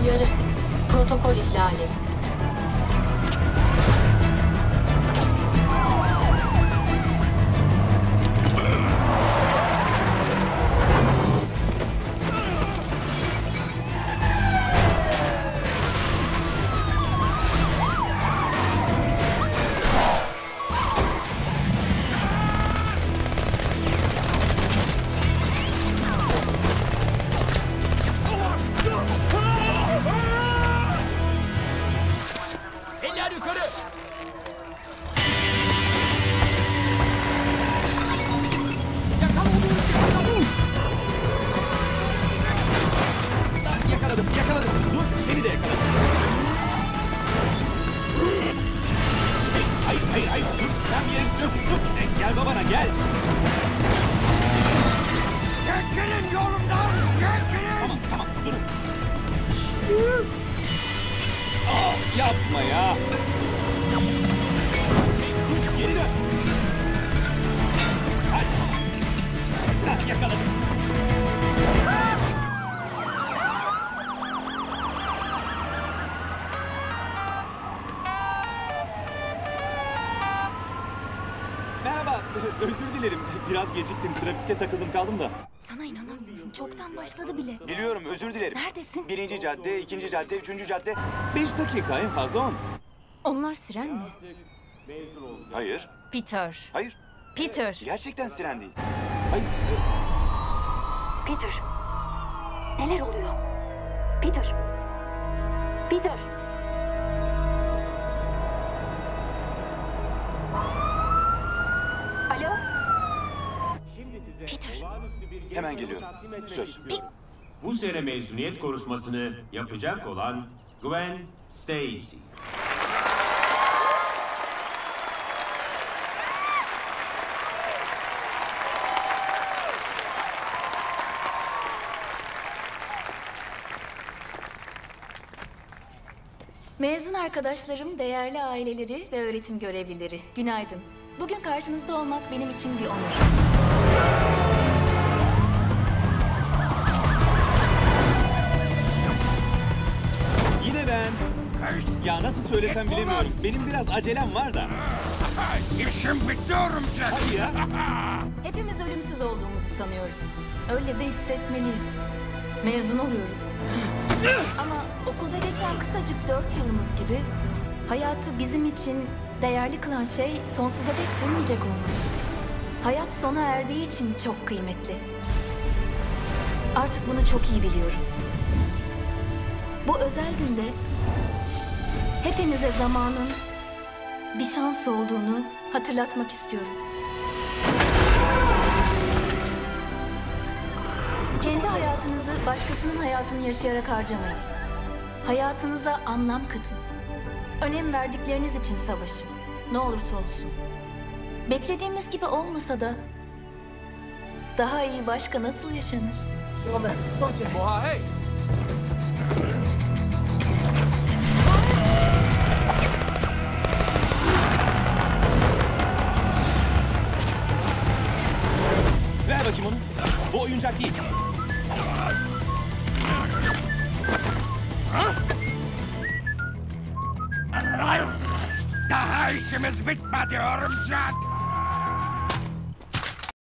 Uyarı. Protokol ihlali. Hayır, hayır. Dur, sen bir yere gidiyorsun. Dur, e, gel babana, gel. Çekilin yolumdan. özür dilerim. Biraz geciktim, trafikte takıldım kaldım da. Sana inanamıyorum. Çoktan başladı bile. Biliyorum, özür dilerim. Neredesin? Birinci cadde, ikinci cadde, üçüncü cadde. Beş dakika, en fazla on. Onlar siren mi? Hayır, Peter. hayır. Peter. Gerçekten siren değil. Hayır. Peter. Neler oluyor? Peter. Peter. Hemen geliyorum. Söz. Bu sene mezuniyet konuşmasını yapacak olan Gwen Stacy. Mezun arkadaşlarım, değerli aileleri ve öğretim görevlileri. Günaydın. Bugün karşınızda olmak benim için bir onur. Söylesem bilemiyorum. Benim biraz acelem var da. İşim bitti örümcek. Hadi ya. Hepimiz ölümsüz olduğumuzu sanıyoruz. Öyle de hissetmeliyiz. Mezun oluyoruz. Ama okulda geçen kısacık dört yılımız gibi... ...hayatı bizim için değerli kılan şey sonsuza dek sürmeyecek olması. Hayat sona erdiği için çok kıymetli. Artık bunu çok iyi biliyorum. Bu özel günde hepinize zamanın bir şans olduğunu hatırlatmak istiyorum. Kendi hayatınızı başkasının hayatını yaşayarak harcamayın. Hayatınıza anlam katın. Önem verdikleriniz için savaşın. Ne olursa olsun. Beklediğimiz gibi olmasa da daha iyi başka nasıl yaşanır? Oha hey. Ver bakayım onu. Bu oyuncak değil. Daha işimiz bitmedi örümcek.